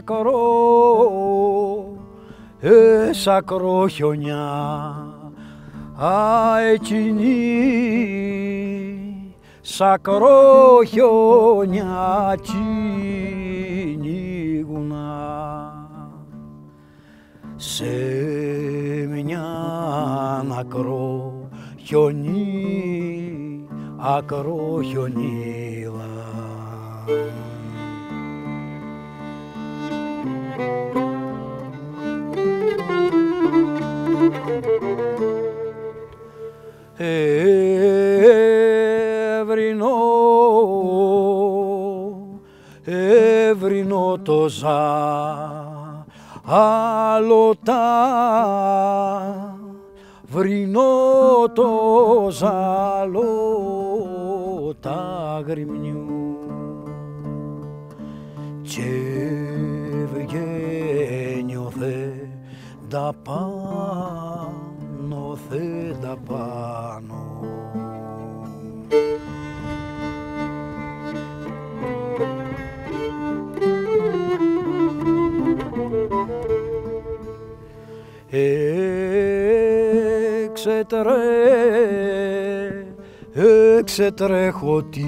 σακρό, ε, σακρό χιονιά, α, εκείνη, σακρό χιονιά, κυνηγουνά. Σε μια ακρό χιονί, ακρό χιονίλα. Εύρινο το ζά, τα βρινό το ζάλο τα γριμνιού και βγαίνω θε τα πάνω, θε τα πάνω. Εξετρέ, εξετρέχω τι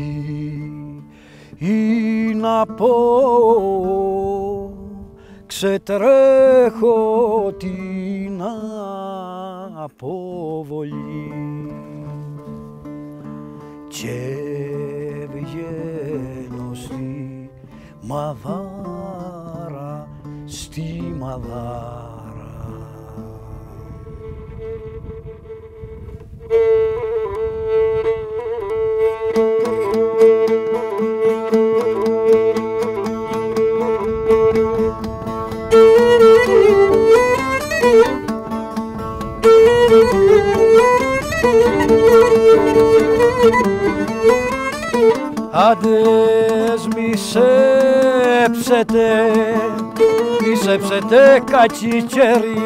ή να πω ξετρέχω την αποβολή και βγαίνω στη μαδάρα, στη μαδάρα. Άντες μη σέψετε, μη σέψετε κατσίτσερι.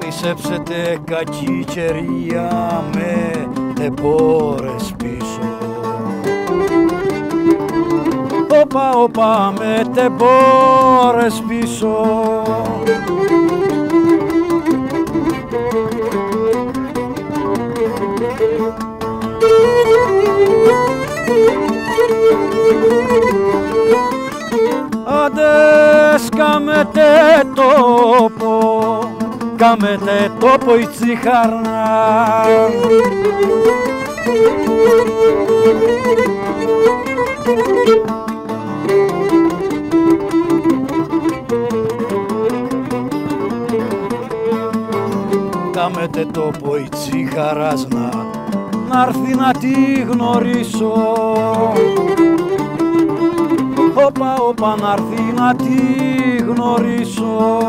Μη σέψετε κακίτσερια με τεπόρες πίσω. Όπα, όπα με τεπόρες πίσω. Αντες κάμετε τόπο, κάμετε τόπο η τσιχαρνά. Κάμετε τόπο η τσιχαράς να να'ρθεί να τη γνωρίσω. Όπα, όπα, να'ρθεί να τη γνωρίσω